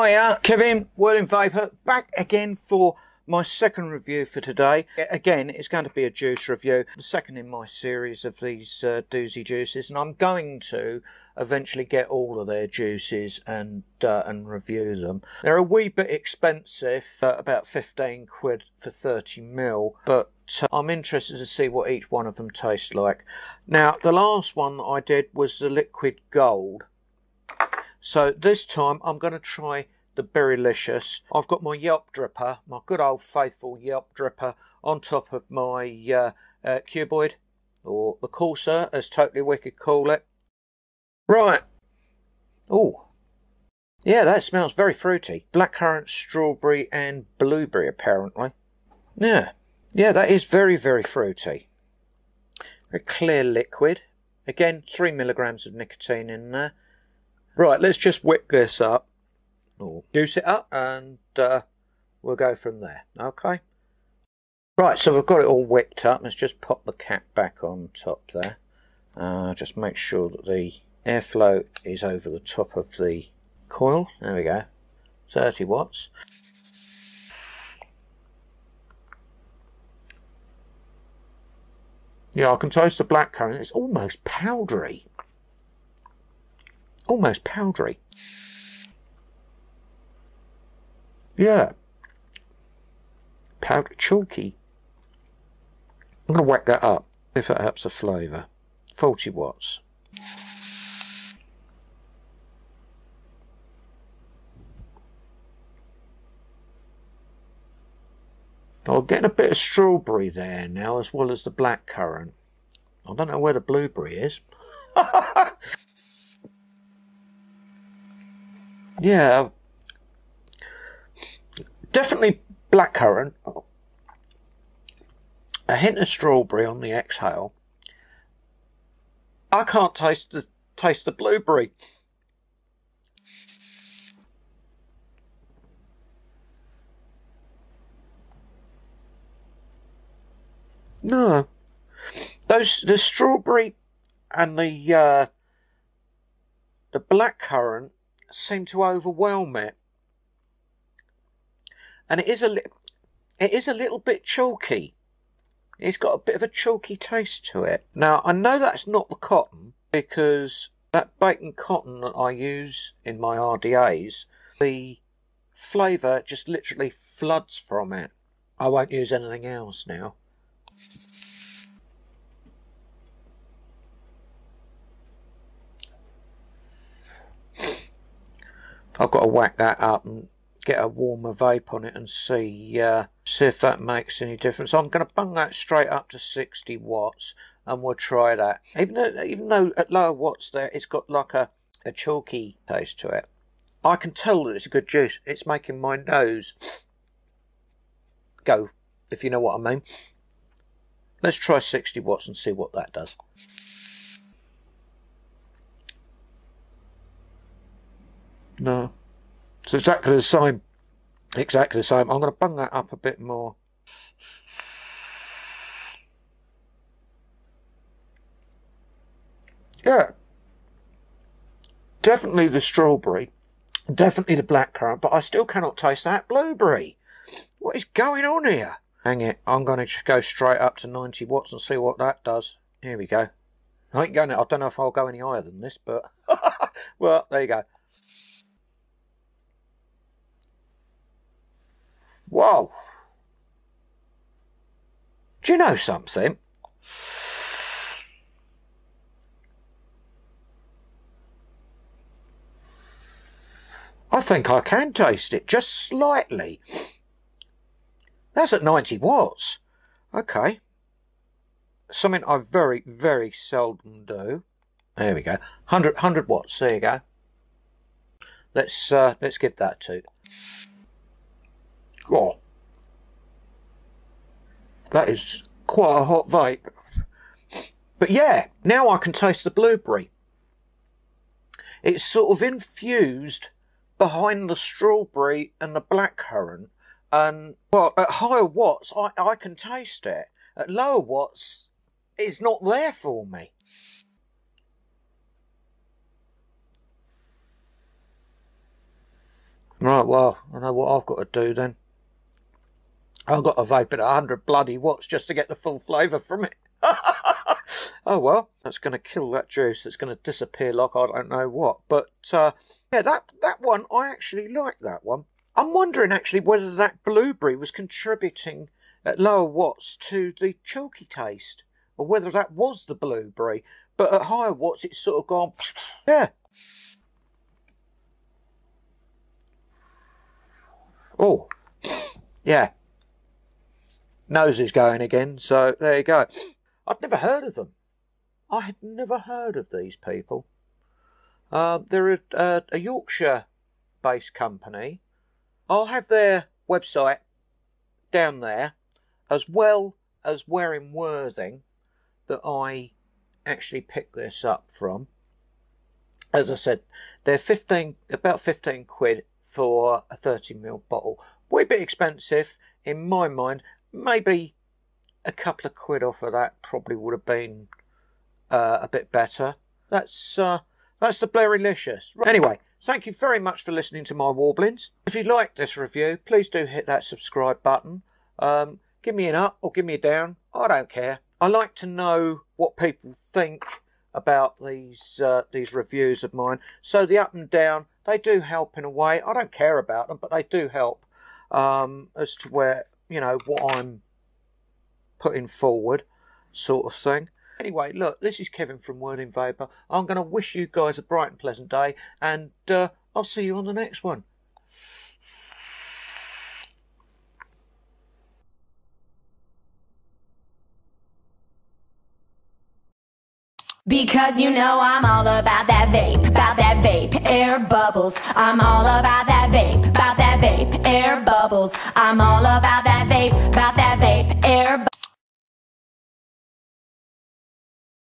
Hiya, Kevin, Worthing Vaper, back again for my second review for today. Again, it's going to be a juice review, the second in my series of these uh, doozy juices, and I'm going to eventually get all of their juices and uh, and review them. They're a wee bit expensive, uh, about 15 quid for 30 mil, but uh, I'm interested to see what each one of them tastes like. Now, the last one I did was the liquid gold. So this time I'm going to try the Berrylicious. I've got my Yelp dripper, my good old faithful Yelp dripper, on top of my uh, uh, cuboid, or the Corsair, as Totally Wicked call it. Right. Oh. Yeah, that smells very fruity. Blackcurrant, strawberry, and blueberry, apparently. Yeah. Yeah, that is very, very fruity. A clear liquid. Again, three milligrams of nicotine in there. Right, let's just whip this up or juice it up and uh, we'll go from there. Okay. Right, so we've got it all whipped up. Let's just pop the cap back on top there. Uh, just make sure that the airflow is over the top of the coil. There we go. 30 watts. Yeah, I can taste the blackcurrant. It's almost powdery. Almost powdery. Yeah. Powder chalky. I'm going to whack that up if it helps the flavour. 40 watts. Oh, I'm getting a bit of strawberry there now as well as the black currant. I don't know where the blueberry is. yeah, definitely blackcurrant. A hint of strawberry on the exhale. I can't taste the taste the blueberry. No, those the strawberry and the uh, the blackcurrant seem to overwhelm it and it is a li- it is a little bit chalky. It's got a bit of a chalky taste to it. Now I know that's not the cotton because that bacon cotton that I use in my RDAs, the flavour just literally floods from it. I won't use anything else now. I've got to whack that up and get a warmer vape on it and see uh, see if that makes any difference. I'm going to bung that straight up to 60 watts and we'll try that. Even though, even though at lower watts there it's got like a, a chalky taste to it. I can tell that it's a good juice. It's making my nose go, if you know what I mean. Let's try 60 watts and see what that does. No. It's exactly the same. Exactly the same. I'm going to bung that up a bit more. Yeah. Definitely the strawberry. Definitely the blackcurrant, but I still cannot taste that blueberry. What is going on here? Hang it. I'm going to just go straight up to 90 watts and see what that does. Here we go. I ain't going. I don't know if I'll go any higher than this, but well, there you go. Whoa. Do you know something? I think I can taste it just slightly. That's at 90 watts. Okay. Something I very, very seldom do. There we go. 100, 100 watts. There you go. Let's uh, let's give that to. Oh, that is quite a hot vape. But yeah, now I can taste the blueberry. It's sort of infused behind the strawberry and the blackcurrant. And well, at higher watts, I, I can taste it. At lower watts, it's not there for me. Right, well, I know what I've got to do then. I've got to vape at 100 bloody watts just to get the full flavour from it. oh well, that's going to kill that juice. It's going to disappear like I don't know what. But uh, yeah, that that one I actually like that one. I'm wondering actually whether that blueberry was contributing at lower watts to the chalky taste, or whether that was the blueberry. But at higher watts, it's sort of gone. Yeah. Oh, yeah. Nose is going again, so there you go. I'd never heard of them. I had never heard of these people. Uh, they're a, a, a Yorkshire based company. I'll have their website down there, as well as where in Worthing that I actually picked this up from. As I said, they're 15, about 15 quid for a 30ml bottle. Way bit expensive in my mind. Maybe a couple of quid off of that probably would have been uh, a bit better. That's uh, that's the Blairylicious. Anyway, thank you very much for listening to my warblings. If you like this review, please do hit that subscribe button. Um, give me an up or give me a down. I don't care. I like to know what people think about these uh, these reviews of mine. So the up and down they do help in a way. I don't care about them, but they do help um, as to where you know what I'm putting forward, sort of thing. Anyway, look, this is Kevin from Worthing Vaper. I'm going to wish you guys a bright and pleasant day, and uh, I'll see you on the next one. Because you know I'm all about that vape, about that vape, air bubbles. I'm all about that vape, vape, air bubbles. I'm all about that vape.